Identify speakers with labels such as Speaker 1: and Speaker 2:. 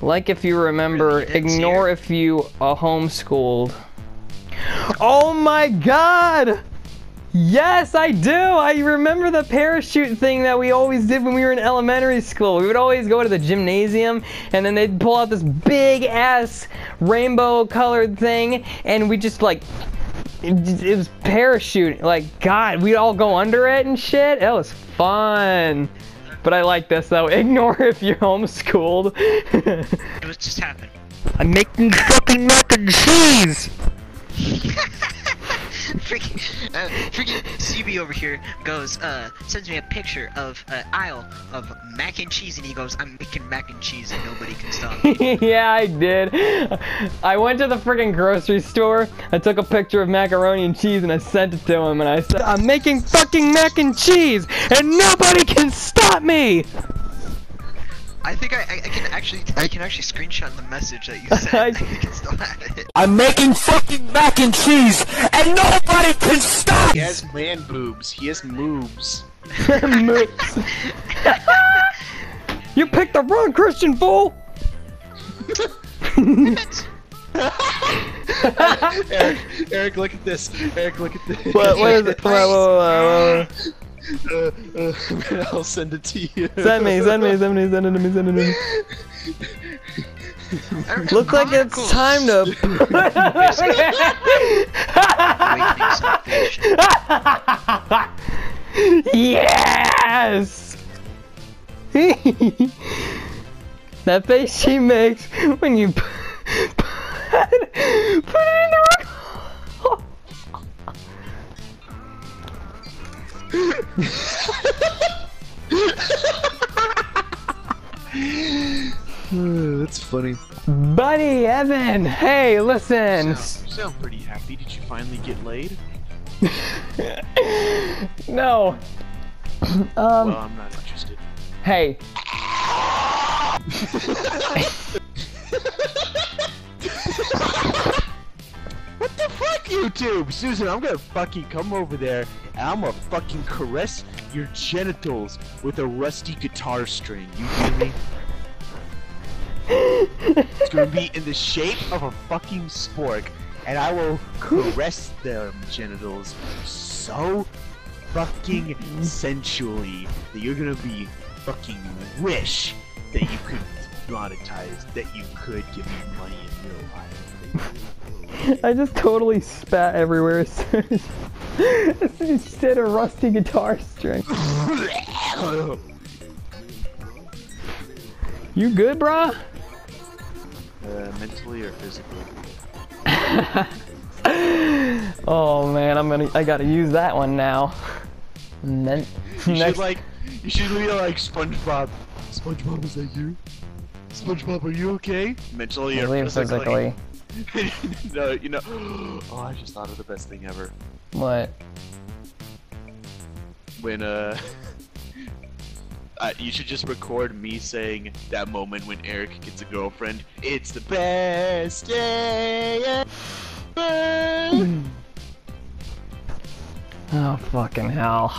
Speaker 1: Like if you remember, ignore
Speaker 2: here.
Speaker 1: if you are homeschooled. Oh my god! Yes, I do! I remember the parachute thing that we always did when we were in elementary school. We would always go to the gymnasium and then they'd pull out this big ass rainbow colored thing and we just like. It, it was parachute. Like, God, we'd all go under it and shit. It was fun. But I like this though. Ignore if you're homeschooled.
Speaker 2: It was just happened.
Speaker 1: I'm making fucking mac and cheese.
Speaker 2: freaking, uh, freaking CB over here goes, uh, sends me a picture of an aisle of mac and cheese, and he goes, "I'm making mac and cheese, and nobody can stop me."
Speaker 1: yeah, I did. I went to the freaking grocery store. I took a picture of macaroni and cheese and I sent it to him and I said, I'm making fucking mac and cheese and nobody can stop me.
Speaker 2: I think I, I, I can actually, I can actually screenshot the message that you sent. you can still have it.
Speaker 3: I'm making fucking mac and cheese, and nobody can stop.
Speaker 4: He has man boobs. He has moves.
Speaker 1: Moops. you picked the wrong Christian fool.
Speaker 4: Eric, Eric, look at this. Eric, look at this.
Speaker 1: What, what is it? Whoa, whoa, whoa, whoa.
Speaker 4: Uh, uh, I'll send it to you.
Speaker 1: Send me, send me, send me, send it to me, send it to me. Looks like it's time to. yes! that face she makes when you put, put it in the wrong.
Speaker 4: That's funny.
Speaker 1: Buddy Evan, hey, listen.
Speaker 4: You sound pretty happy. Did you finally get laid?
Speaker 1: No. Um,
Speaker 4: well, I'm not interested.
Speaker 1: hey.
Speaker 3: What the fuck, YouTube? Susan, I'm gonna fucking come over there and I'm gonna fucking caress your genitals with a rusty guitar string. You hear me? It's gonna be in the shape of a fucking spork, and I will caress them genitals so fucking sensually that you're gonna be fucking wish that you could monetize, that you could give me money in real life.
Speaker 1: I just totally spat everywhere as soon as, as soon as you said a rusty guitar string. You good, brah?
Speaker 4: Uh, mentally or physically?
Speaker 1: Oh man, I'm gonna. I gotta use that one now. Men-
Speaker 4: You
Speaker 1: next,
Speaker 4: should like, you should be like SpongeBob. SpongeBob, is that you? SpongeBob, are you okay? Mentally or physically?
Speaker 1: physically.
Speaker 4: no, you know. Oh, I just thought of the best thing ever.
Speaker 1: What?
Speaker 4: When uh, Uh, you should just record me saying that moment when Eric gets a girlfriend. It's the best day ever.
Speaker 1: oh fucking hell.